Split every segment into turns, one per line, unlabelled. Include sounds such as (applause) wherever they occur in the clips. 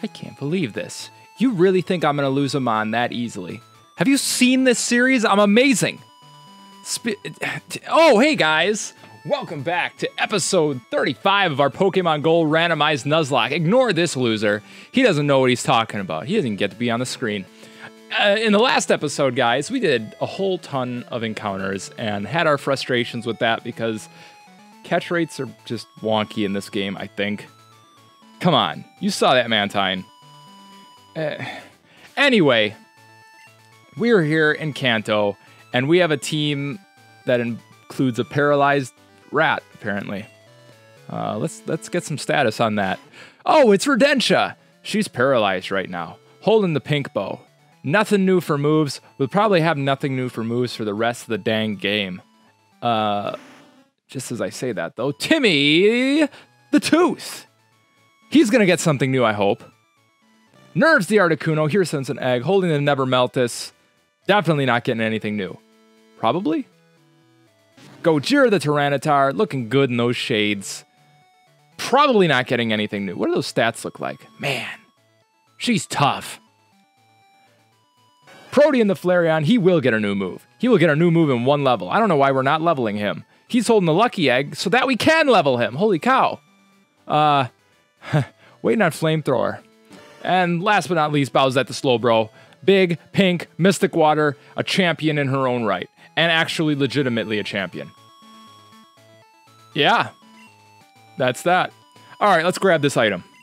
I can't believe this. You really think I'm gonna lose Amon that easily? Have you seen this series? I'm amazing. Sp- (sighs) oh, hey guys! Welcome back to episode 35 of our Pokemon Gold randomized Nuzlocke. Ignore this loser. He doesn't know what he's talking about. He doesn't get to be on the screen. Uh, in the last episode, guys, we did a whole ton of encounters and had our frustrations with that because catch rates are just wonky in this game, I think. Come on, you saw that Mantine. Uh, anyway, we're here in Kanto, and we have a team that includes a paralyzed rat, apparently. Uh, let's let's get some status on that. Oh, it's Rodentia. She's paralyzed right now, holding the pink bow. Nothing new for moves. We'll probably have nothing new for moves for the rest of the dang game. Uh, just as I say that, though, Timmy the Tooth. He's gonna get something new, I hope. Nerves the Articuno. Here sends an egg. Holding the Never NeverMeltIce. Definitely not getting anything new. Probably. Gojira the Tyranitar. Looking good in those shades. Probably not getting anything new. What do those stats look like? Man, she's tough. Protean the Flareon, he will get a new move. He will get a new move in one level. I don't know why we're not leveling him. He's holding the lucky egg so that we can level him. Holy cow. Uh, (laughs) waiting on Flamethrower. And last but not least, Bowsette the Slowbro. Big, pink, mystic water, a champion in her own right. And actually legitimately a champion. Yeah. That's that. All right, let's grab this item. (laughs)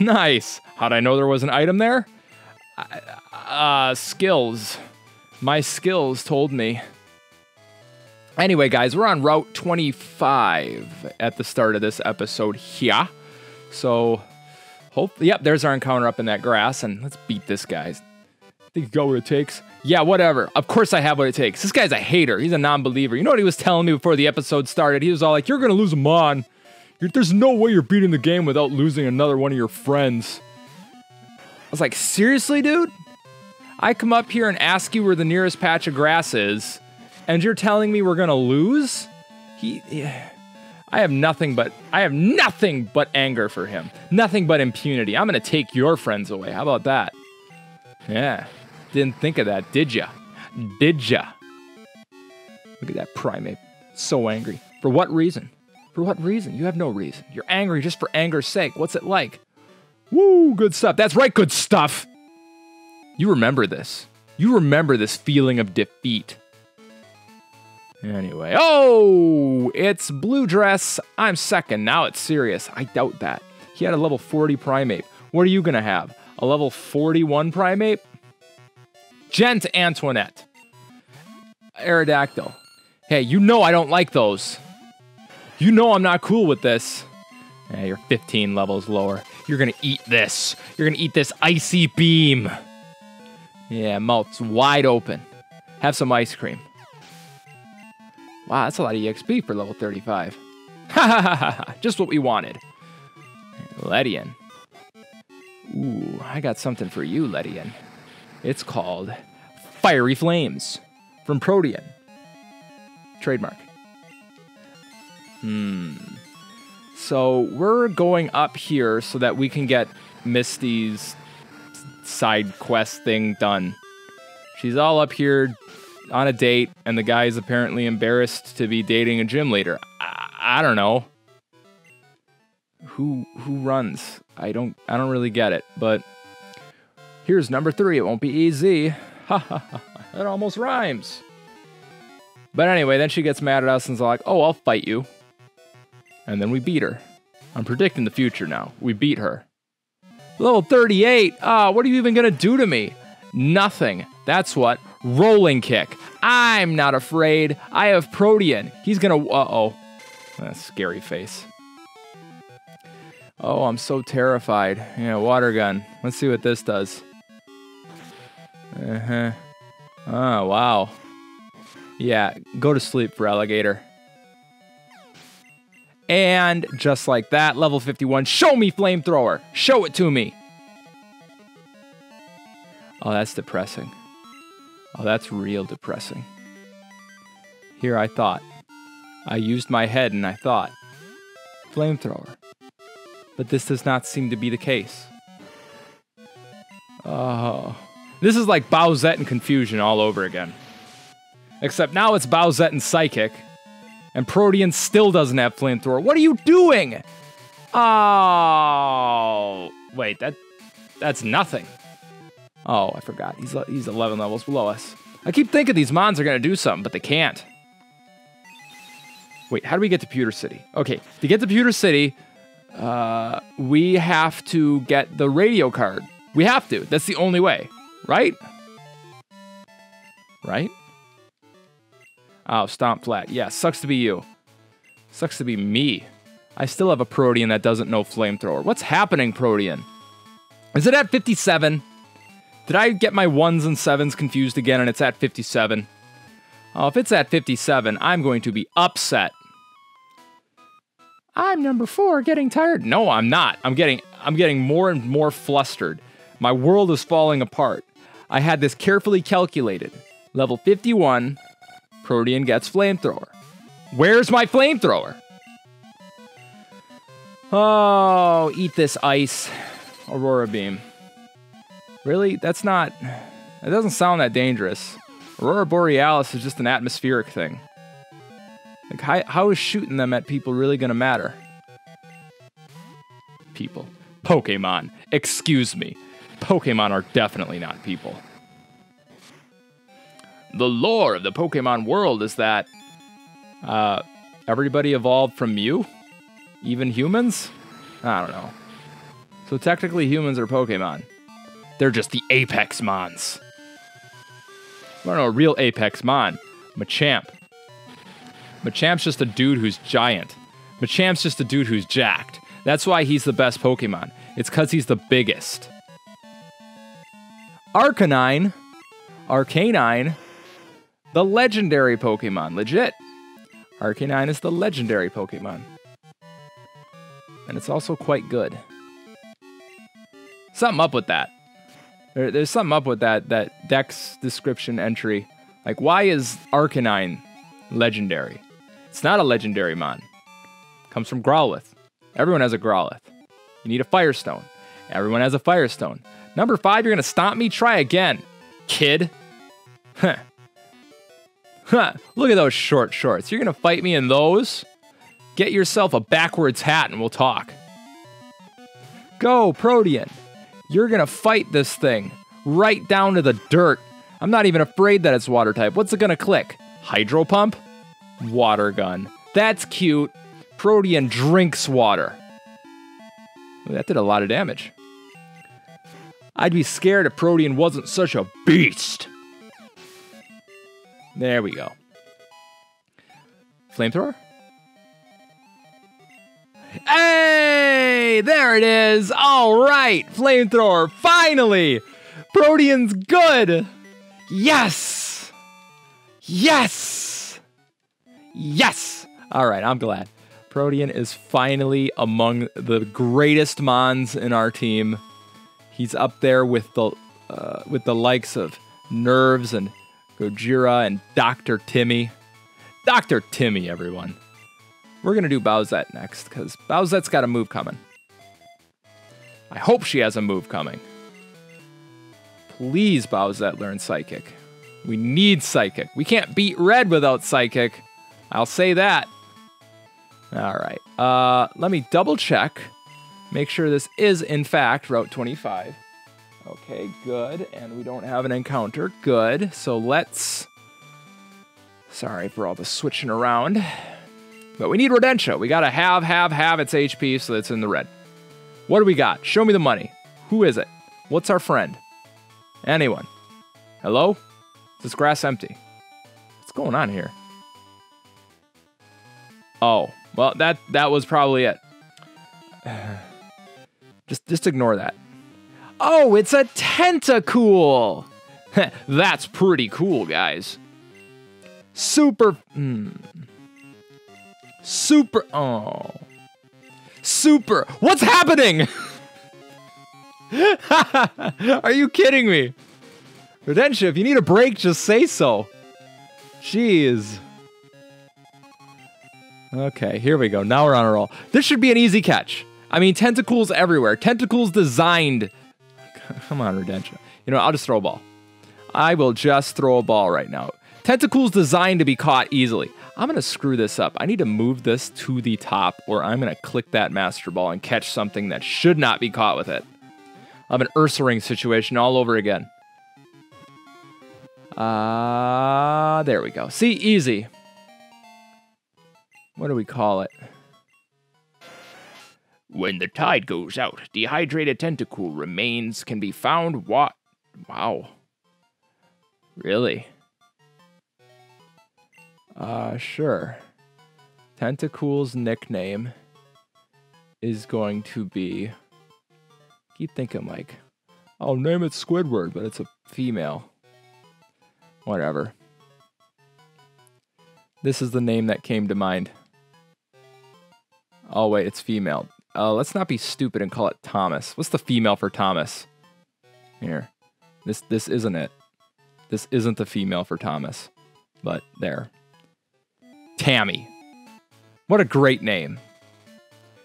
Nice. How'd I know there was an item there? Uh, skills. My skills told me. Anyway, guys, we're on Route 25 at the start of this episode here. So, hope. Yep, there's our encounter up in that grass, and let's beat this guy. Think you got what it takes? Yeah, whatever. Of course I have what it takes. This guy's a hater. He's a non-believer. You know what he was telling me before the episode started? He was all like, "You're gonna lose him on. You're, there's no way you're beating the game without losing another one of your friends." I was like, "Seriously, dude? I come up here and ask you where the nearest patch of grass is, and you're telling me we're gonna lose?" He. Yeah. I have nothing but I have nothing but anger for him. Nothing but impunity. I'm gonna take your friends away. How about that? Yeah. Didn't think of that, did ya? Did ya? Look at that primate. So angry. For what reason? For what reason? You have no reason. You're angry just for anger's sake. What's it like? Woo, good stuff. That's right, good stuff. You remember this. You remember this feeling of defeat. Anyway, oh, it's Blue Dress. I'm second. Now it's serious. I doubt that. He had a level 40 primate. What are you going to have? A level 41 primate? Gent Antoinette. Aerodactyl. Hey, you know I don't like those. You know I'm not cool with this. Yeah, you're 15 levels lower. You're gonna eat this. You're gonna eat this icy beam. Yeah, mouth's wide open. Have some ice cream. Wow, that's a lot of EXP for level 35. Ha ha ha ha! Just what we wanted. Ledian. Ooh, I got something for you, Ledian. It's called Fiery Flames from Protean. Trademark. Hmm. So we're going up here so that we can get Misty's side quest thing done. She's all up here on a date, and the guy is apparently embarrassed to be dating a gym leader. I, I don't know. Who who runs? I don't I don't really get it, but here's number three. It won't be easy. Ha ha ha. That almost rhymes. But anyway, then she gets mad at us and's like, "Oh, I'll fight you." And then we beat her. I'm predicting the future now. We beat her. Level 38. Ah, what are you even gonna do to me? Nothing. That's what. Rolling kick. I'm not afraid. I have Protean. He's gonna. Uh oh. That scary face. Oh, I'm so terrified. Yeah, water gun. Let's see what this does. Uh huh. Oh, wow. Yeah, go to sleep Feraligatr. And just like that, level 51, show me flamethrower. Show it to me. Oh, that's depressing. Oh, that's real depressing. Here I thought. I used my head and I thought. Flamethrower. But this does not seem to be the case. Oh. This is like Bowsette and Confusion all over again. Except now it's Bowsette and Psychic. And Protean still doesn't have Flamethrower. What are you doing? Oh. Wait, that that's nothing. Oh, I forgot. He's, he's 11 levels below us. I keep thinking these mons are going to do something, but they can't. Wait, how do we get to Pewter City? Okay, to get to Pewter City, uh, we have to get the radio card. We have to. That's the only way, right? Right? Oh, stomp flat. Yeah, sucks to be you. Sucks to be me. I still have a Protean that doesn't know flamethrower. What's happening, Protean? Is it at 57? Did I get my ones and sevens confused again and it's at 57? Oh, if it's at 57, I'm going to be upset. I'm number four, getting tired. No, I'm not. I'm getting I'm getting more and more flustered. My world is falling apart. I had this carefully calculated. Level 51, Protean gets flamethrower. Where's my flamethrower? Oh, eat this ice. Aurora beam. Really? That's not. It doesn't sound that dangerous. Aurora Borealis is just an atmospheric thing. Like, how, how is shooting them at people really gonna matter? People. Pokemon. Excuse me. Pokemon are definitely not people. The lore of the Pokemon world is that uh, everybody evolved from Mew? Even humans? I don't know. So technically, humans are Pokemon. They're just the Apex Mons. I don't know, a real Apex Mon. Machamp. Machamp's just a dude who's giant. Machamp's just a dude who's jacked. That's why he's the best Pokemon. It's because he's the biggest. Arcanine. Arcanine. The legendary Pokemon. Legit. Arcanine is the legendary Pokemon. And it's also quite good. Something up with that. There, there's something up with that that dex description entry. Like, why is Arcanine legendary? It's not a legendary mon. comes from Growlithe. Everyone has a Growlithe. You need a Firestone. Everyone has a Firestone. Number five, you're gonna stomp me? Try again, kid. Huh. Huh. Look at those short shorts. You're gonna fight me in those? Get yourself a backwards hat and we'll talk. Go, Protean. You're gonna fight this thing right down to the dirt. I'm not even afraid that it's water type. What's it gonna click? Hydro pump? Water gun. That's cute. Protean drinks water. That did a lot of damage. I'd be scared if Protean wasn't such a beast. There we go. Flamethrower? Hey, there it is. All right, flamethrower. Finally, Protean's good. Yes. Yes. Yes. All right, I'm glad. Protean is finally among the greatest mons in our team. He's up there with the uh, with the likes of Nerves and Gojira and Dr. Timmy. Dr. Timmy, everyone. We're going to do Bowsette next, because Bowsette's got a move coming. I hope she has a move coming. Please, Bowsette, learn Psychic. We need Psychic. We can't beat Red without Psychic. I'll say that. All right. Uh, let me double check. Make sure this is, in fact, Route 25. Okay, good. And we don't have an encounter. Good. So let's... Sorry for all the switching around. But we need Rodentia. We gotta have, have, have its HP so it's in the red. What do we got? Show me the money. Who is it? What's our friend? Anyone? Hello? Is this grass empty? What's going on here? Oh, well, that that was probably it. (sighs) Just just ignore that. Oh, it's a tentacool. (laughs) That's pretty cool, guys. Super. Hmm. Super. Oh. Super. What's happening? (laughs) Are you kidding me? Rodentia, if you need a break, just say so. Jeez. Okay, here we go. Now we're on a roll. This should be an easy catch. I mean, tentacles everywhere. Tentacool's designed. Come on, Rodentia. You know, I'll just throw a ball. I will just throw a ball right now. Tentacool's designed to be caught easily. I'm going to screw this up. I need to move this to the top, or I'm going to click that Master Ball and catch something that should not be caught with it. I have an Ursaring situation all over again. Ah, uh, there we go. See, easy. What do we call it? When the tide goes out, dehydrated tentacle remains can be found. What? Wow. Really? Uh, sure. Tentacool's nickname is going to be. Keep thinking, like, I'll name it Squidward, but it's a female. Whatever. This is the name that came to mind. Oh, wait, it's female. Uh, let's not be stupid and call it Thomas. What's the female for Thomas? Here. This this isn't it. This isn't the female for Thomas. But there. Tammy. What a great name.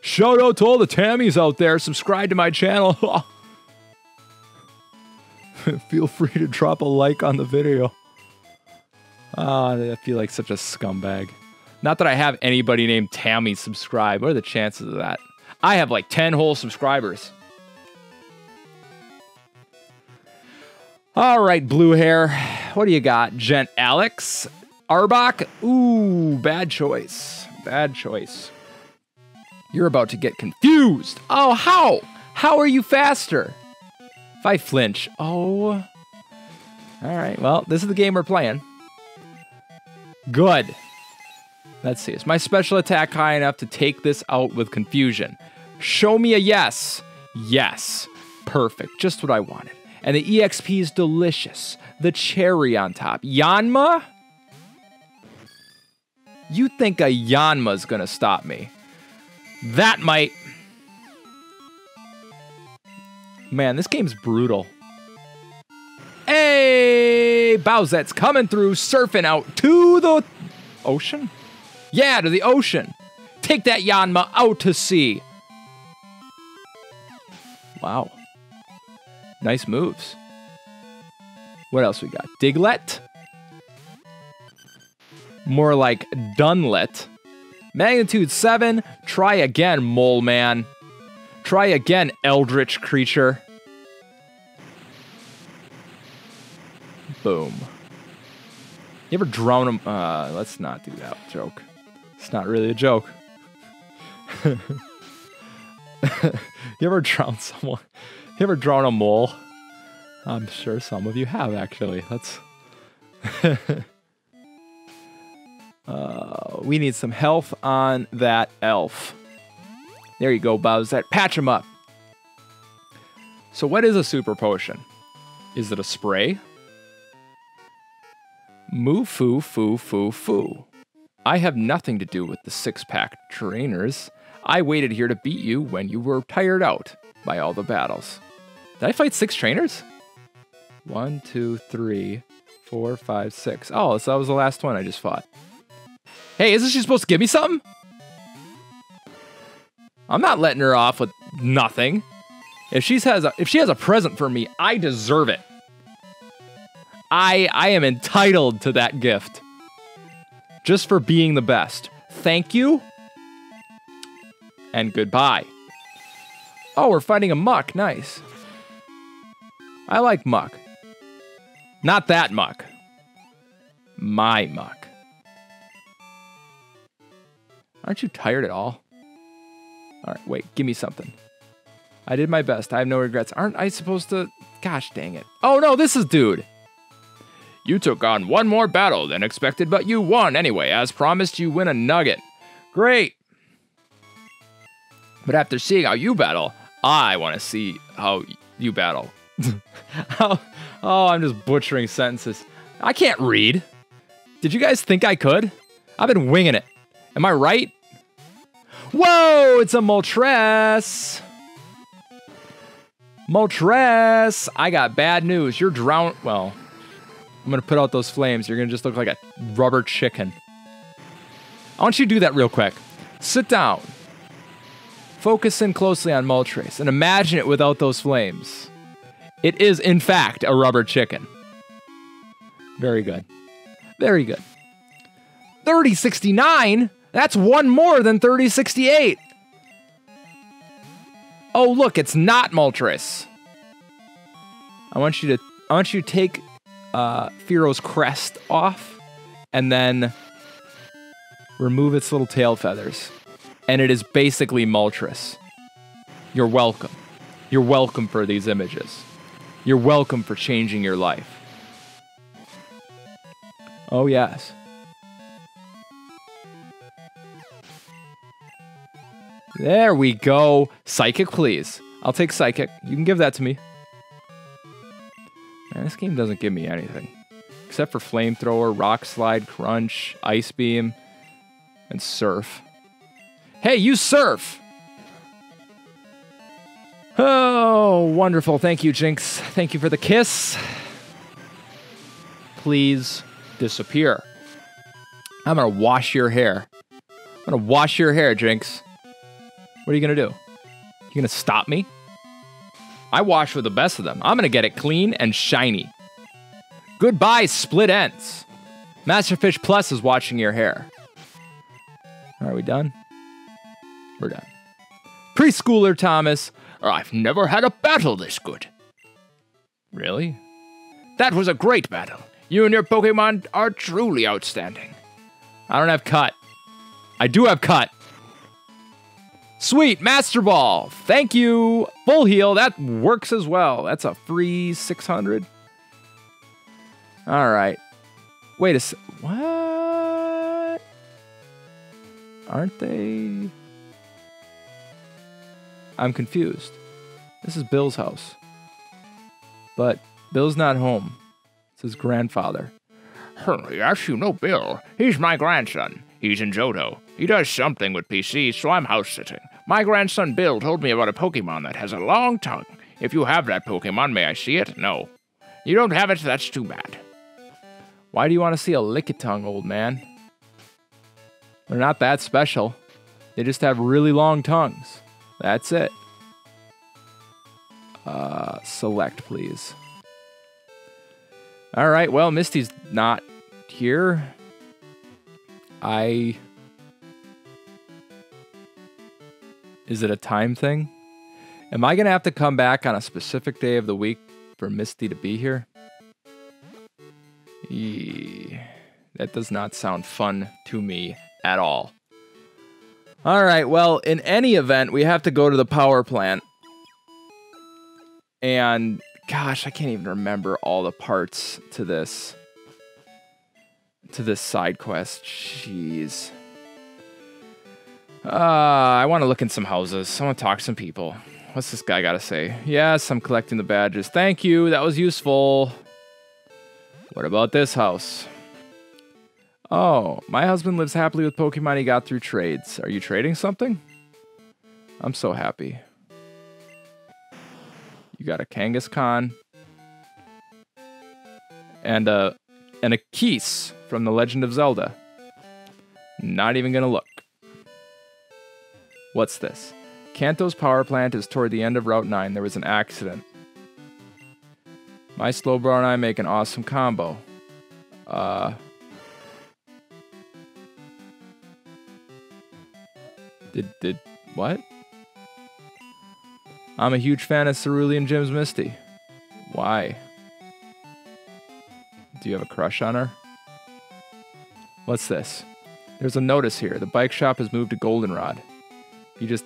Shout out to all the Tammys out there. Subscribe to my channel. (laughs) Feel free to drop a like on the video. Ah, oh, I feel like such a scumbag. Not that I have anybody named Tammy subscribe. What are the chances of that? I have like 10 whole subscribers. All right, blue hair. What do you got? Gent Alex? Arbok? Ooh, bad choice. Bad choice. You're about to get confused. Oh, how? How are you faster? If I flinch. Oh. All right, well, this is the game we're playing. Good. Let's see. Is my special attack high enough to take this out with confusion? Show me a yes. Yes. Perfect. Just what I wanted. And the EXP is delicious. The cherry on top. Yanma? You think a Yanma's gonna stop me? That might. Man, this game's brutal. Hey, Bowsette's coming through, surfing out to the ocean? Yeah, to the ocean. Take that Yanma out to sea. Wow. Nice moves. What else we got? Diglett? More like Dunlet. Magnitude 7. Try again, Mole Man. Try again, Eldritch Creature. Boom. You ever drown him? Uh, let's not do that joke. It's not really a joke. (laughs) you ever drown someone? You ever drown a mole? I'm sure some of you have actually. Let's. (laughs) uh, we need some health on that elf. There you go, Bowsette. Patch him up. So, what is a super potion? Is it a spray? Moo foo foo foo foo. I have nothing to do with the six pack trainers. I waited here to beat you when you were tired out by all the battles. Did I fight six trainers? One, two, three, four, five, six. Oh, so that was the last one I just fought. Hey, isn't she supposed to give me something? I'm not letting her off with nothing. If she's has a, if she has a present for me, I deserve it. I I am entitled to that gift just for being the best. Thank you. And goodbye. Oh, we're fighting a muck. Nice. I like muck. Not that muck. My Muk. Aren't you tired at all? All right, wait, give me something. I did my best. I have no regrets. Aren't I supposed to? Gosh dang it. Oh no, this is dude. You took on one more battle than expected, but you won anyway. As promised, you win a nugget. Great. But after seeing how you battle, I want to see how you battle. (laughs) oh, oh, I'm just butchering sentences. I can't read. Did you guys think I could? I've been winging it. Am I right? Whoa, it's a Moltres. Moltres, I got bad news. You're drowned. Well, I'm gonna put out those flames. You're gonna just look like a rubber chicken. I want you to do that real quick. Sit down. Focus in closely on Moltres and imagine it without those flames. It is, in fact, a rubber chicken. Very good. Very good. 3069? That's one more than 3068. Oh, look, it's not Moltres. I want you to I want you to take uh Fearow's crest off and then remove its little tail feathers. And it is basically Moltres. You're welcome. You're welcome for these images. You're welcome for changing your life. Oh, yes. There we go. Psychic, please. I'll take Psychic. You can give that to me. Man, this game doesn't give me anything. Except for Flamethrower, Rock Slide, Crunch, Ice Beam, and Surf. Hey, you Surf! Oh, wonderful. Thank you, Jynx. Thank you for the kiss. Please disappear. I'm gonna wash your hair. I'm gonna wash your hair, Jynx. What are you gonna do? You gonna stop me? I wash with the best of them. I'm gonna get it clean and shiny. Goodbye, split ends. Masterfish Plus is watching your hair. Are we done? We're done. Preschooler Thomas. I've never had a battle this good. Really? That was a great battle. You and your Pokemon are truly outstanding. I don't have cut. I do have cut. Sweet, Master Ball. Thank you. Full heal. That works as well. That's a free 600. All right. Wait a sec. What? Aren't they? I'm confused. This is Bill's house. But Bill's not home. It's his grandfather.
Yes, you know Bill. He's my grandson. He's in Johto. He does something with PCs, so I'm house sitting. My grandson Bill told me about a Pokemon that has a long tongue. If you have that Pokemon, may I see it? No. You don't have it? That's too bad.
Why do you want to see a Lickitung, old man? They're not that special. They just have really long tongues. That's it. Uh, select, please. All right, well, Misty's not here. I. Is it a time thing? Am I going to have to come back on a specific day of the week for Misty to be here? Eee, that does not sound fun to me at all. All right, well, in any event, we have to go to the power plant. And gosh, I can't even remember all the parts to this to this side quest. Jeez. Uh, I want to look in some houses. I want to talk to some people. What's this guy got to say? Yes, I'm collecting the badges. Thank you. That was useful. What about this house? Oh, my husband lives happily with Pokemon he got through trades. Are you trading something? I'm so happy. You got a Kangaskhan and a and a Keese from The Legend of Zelda. Not even gonna look. What's this? Kanto's power plant is toward the end of Route 9. There was an accident. My Slowbro and I make an awesome combo. Uh. Did, did, what? I'm a huge fan of Cerulean Gym's Misty. Why? Do you have a crush on her? What's this? There's a notice here. The bike shop has moved to Goldenrod. You just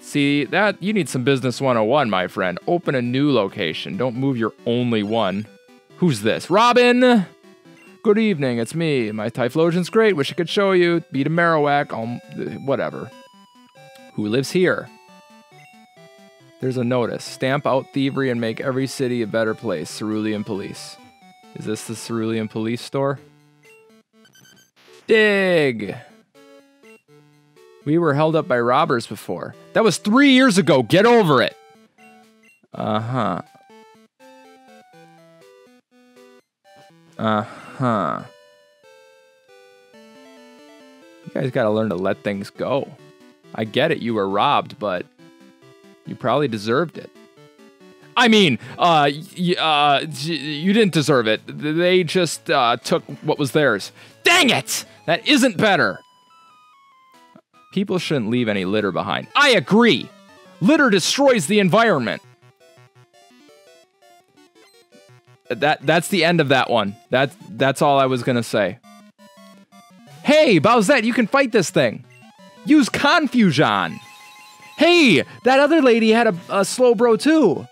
see that you need some business 101, my friend. Open a new location. Don't move your only one. Who's this? Robin! Good evening, it's me. My Typhlosion's great. Wish I could show you. Beat a Marowak. Um, whatever. Who lives here? There's a notice. Stamp out thievery and make every city a better place. Cerulean Police. Is this the Cerulean Police store? Dig! We were held up by robbers before. That was three years ago. Get over it. Uh huh. Uh huh. You guys gotta learn to let things go. I get it, you were robbed, but you probably deserved it. I mean, uh, uh, you didn't deserve it. They just uh, took what was theirs. Dang it! That isn't better. People shouldn't leave any litter behind. I agree. Litter destroys the environment. That that's the end of that one. That that's all I was gonna say. Hey, Bowsette, you can fight this thing. Use Confusion. Hey, that other lady had a, a Slowbro too.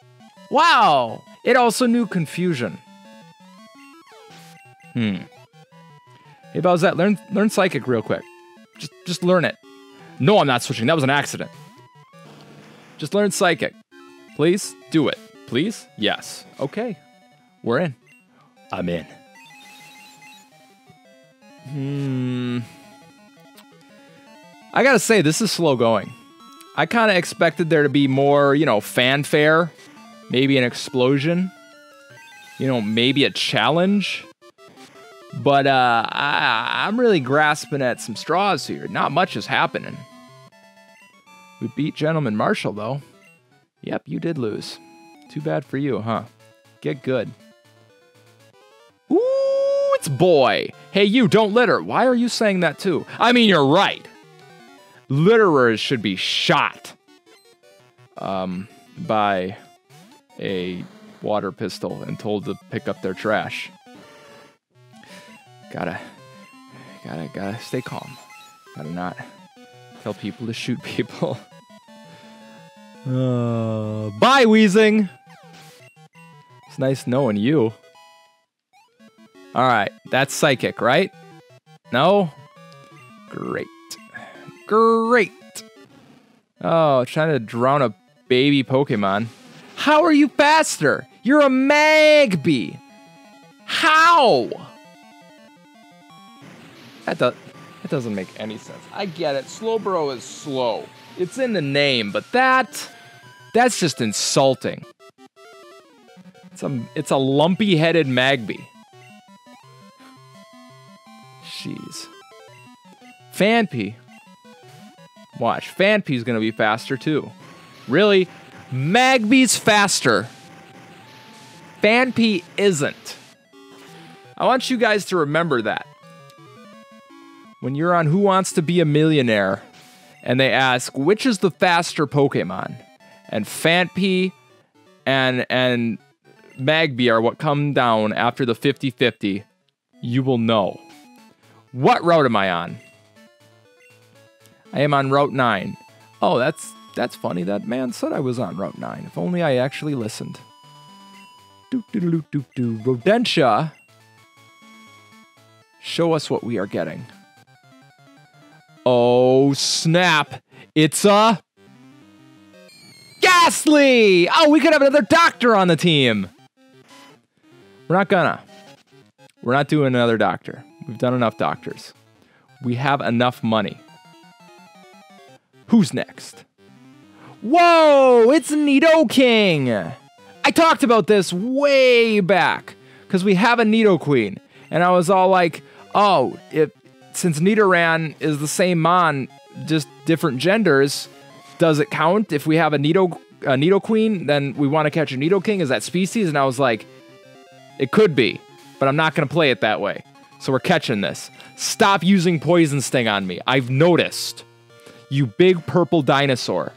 Wow. It also knew confusion. Hmm. Hey, Bowsette, learn learn psychic real quick. Just just learn it. No, I'm not switching. That was an accident. Just learn psychic. Please do it. Please? Yes. Okay. We're in. I'm in. Hmm. I gotta say, this is slow going. I kind of expected there to be more, you know, fanfare, maybe an explosion, you know, maybe a challenge. But uh, I, I'm really grasping at some straws here. Not much is happening. We beat Gentleman Marshall, though. Yep, you did lose. Too bad for you, huh? Get good. Ooh, it's boy. Hey, you, don't litter. Why are you saying that too? I mean, you're right. Litterers should be shot um, by a water pistol and told to pick up their trash. Gotta, gotta, gotta stay calm. Gotta not tell people to shoot people. (laughs) Uh, bye, Wheezing. It's nice knowing you. All right, that's psychic, right? No? Great. Great. Oh, trying to drown a baby Pokemon. How are you faster? You're a Magby. How? That, that doesn't make any sense. I get it. Slowbro is slow. It's in the name, but that that's just insulting. It's a it's a lumpy-headed Magby. Jeez. Phanpy. Watch, Phanpy's gonna be faster too. Really? Magby's faster. Phanpy isn't. I want you guys to remember that. When you're on Who Wants to Be a Millionaire and they ask which is the faster Pokemon, and Phanpy and and Magby are what come down after the 50-50, you will know. What route am I on? I am on Route 9. Oh, that's that's funny. That man said I was on Route 9. If only I actually listened. Doop doop doop doop doop. Rodentia. Show us what we are getting. Oh, snap. It's a Gastly! Oh, we could have another doctor on the team. We're not gonna. We're not doing another doctor. We've done enough doctors. We have enough money. Who's next? Whoa, it's Nidoking! I talked about this way back because we have a Nidoqueen, and I was all like, "Oh, if since Nidoran is the same Mon, just different genders, does it count if we have a Nido a Nidoqueen? Then we want to catch a Nidoking. Is that species?" And I was like, "It could be, but I'm not gonna play it that way. So we're catching this. Stop using Poison Sting on me. I've noticed." You big purple dinosaur.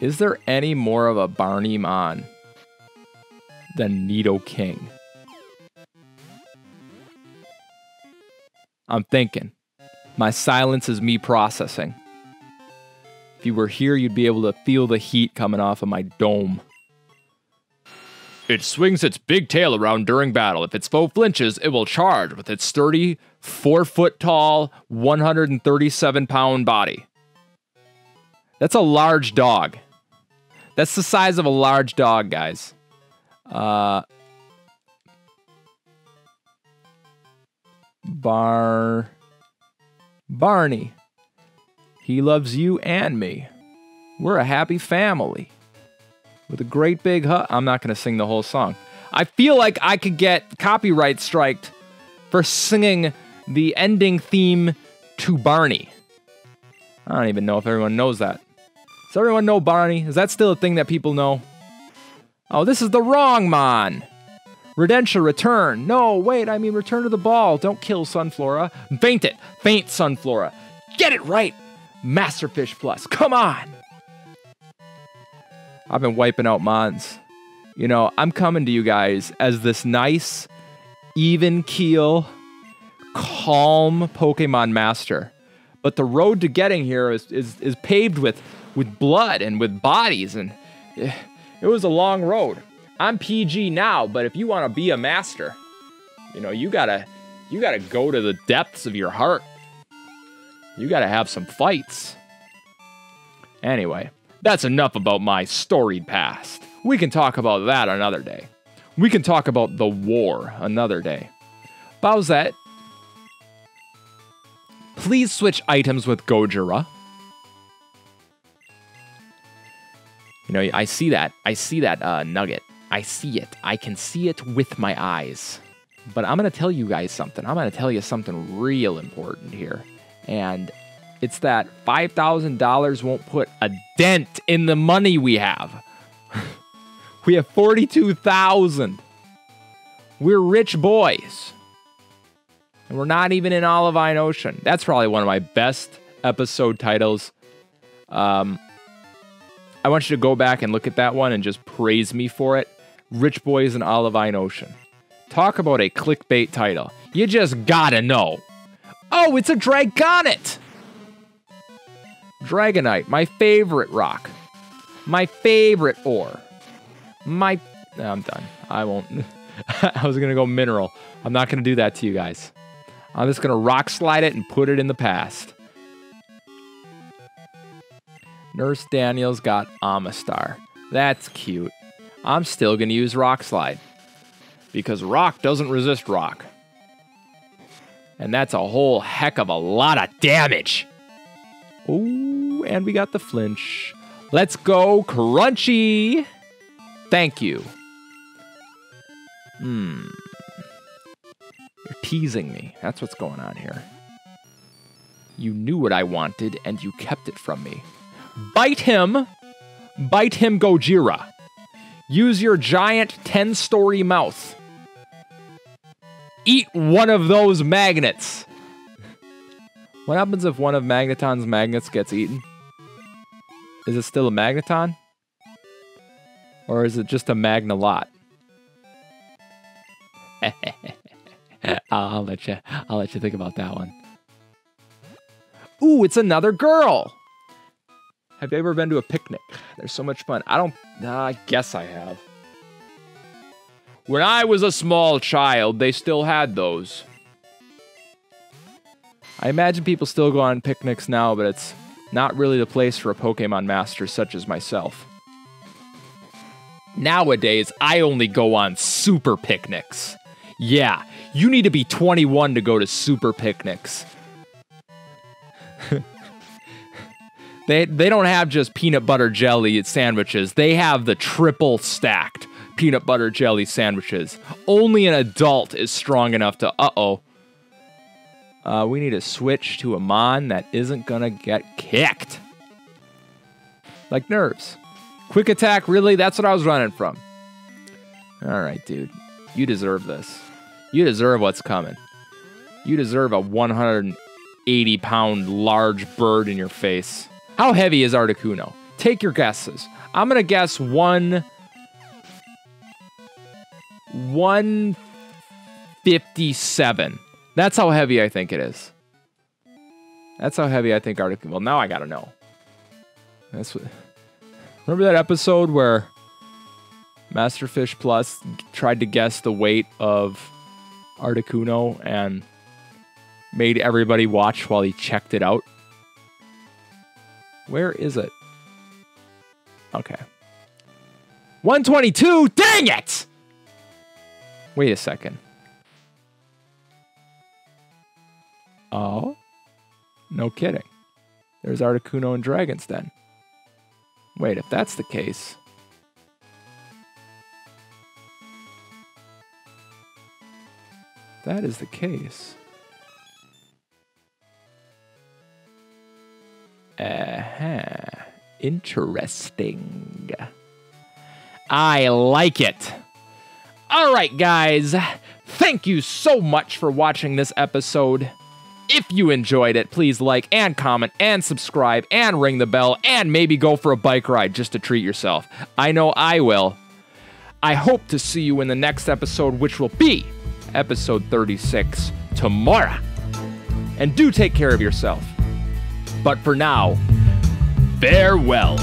Is there any more of a Barney Mon than Nidoking? I'm thinking. My silence is me processing. If you were here, you'd be able to feel the heat coming off of my dome. It swings its big tail around during battle. If its foe flinches, it will charge with its sturdy, four foot tall, 137 pound body. That's a large dog. That's the size of a large dog, guys. Uh, Bar. Barney. He loves you and me. We're a happy family with a great big hut. I'm not going to sing the whole song. I feel like I could get copyright striked for singing the ending theme to Barney. I don't even know if everyone knows that. Does everyone know Barney? Is that still a thing that people know? Oh, this is the wrong Mon. Rodentia, return. No, wait, I mean return to the ball. Don't kill Sunflora. Faint it. Faint Sunflora. Get it right. Masterfish Plus. Come on. I've been wiping out Mons. You know, I'm coming to you guys as this nice, even keel, calm Pokemon master. But the road to getting here is, is, is paved with, with blood and with bodies, and it was a long road. I'm PG now, but if you want to be a master, you know, you gotta you gotta go to the depths of your heart. You gotta have some fights. Anyway, that's enough about my storied past. We can talk about that another day. We can talk about the war another day. Bowsette, please switch items with Gojira. You know, I see that. I see that uh, nugget. I see it. I can see it with my eyes. But I'm going to tell you guys something. I'm going to tell you something real important here. And it's that $5,000 won't put a dent in the money we have. (laughs) we have 42,000. We're rich boys. And we're not even in Olivine Ocean. That's probably one of my best episode titles. Um, I want you to go back and look at that one and just praise me for it. Rich Boys in Olivine Ocean. Talk about a clickbait title. You just gotta know. Oh, it's a Dragonite! Dragonite, my favorite rock. My favorite ore. My. I'm done. I won't. (laughs) I was gonna go mineral. I'm not gonna do that to you guys. I'm just gonna rock slide it and put it in the past. Nurse Daniels got Omastar. That's cute. I'm still gonna use Rock Slide. Because rock doesn't resist rock. And that's a whole heck of a lot of damage. Ooh, and we got the flinch. Let's go, Crunchy! Thank you. Hmm. You're teasing me. That's what's going on here. You knew what I wanted and you kept it from me. Bite him! Bite him, Gojira. Use your giant 10 story mouth. Eat one of those magnets. What happens if one of Magneton's magnets gets eaten? Is it still a Magneton? Or is it just a Magnalot? (laughs) I'll let you I'll let you think about that one. Ooh, it's another girl. Have you ever been to a picnic? There's so much fun. I don't nah, I guess I have. When I was a small child, they still had those. I imagine people still go on picnics now, but it's not really the place for a Pokemon master such as myself. Nowadays, I only go on super picnics. Yeah, you need to be 21 to go to super picnics. (laughs) they they don't have just peanut butter jelly sandwiches. They have the triple stacked peanut butter jelly sandwiches. Only an adult is strong enough to uh-oh. Uh, we need to switch to a mon that isn't gonna get kicked. Like nerves. Quick attack, really? That's what I was running from. Alright, dude. You deserve this. You deserve what's coming. You deserve a 180 pound large bird in your face. How heavy is Articuno? Take your guesses. I'm gonna guess one. 157. That's how heavy I think it is. That's how heavy I think Articuno. Well, now I gotta know. That's what. Remember that episode where Masterfish Plus tried to guess the weight of Articuno and made everybody watch while he checked it out? Where is it? Okay. 122? Dang it! Wait a second. Oh? No kidding. There's Articuno and Dragon's Den. Wait, if that's the case. That is the case. Uh-huh. Interesting. I like it. All right, guys. Thank you so much for watching this episode. If you enjoyed it, please like and comment and subscribe and ring the bell and maybe go for a bike ride just to treat yourself. I know I will. I hope to see you in the next episode, which will be episode 36 tomorrow. And do take care of yourself. But for now, farewell.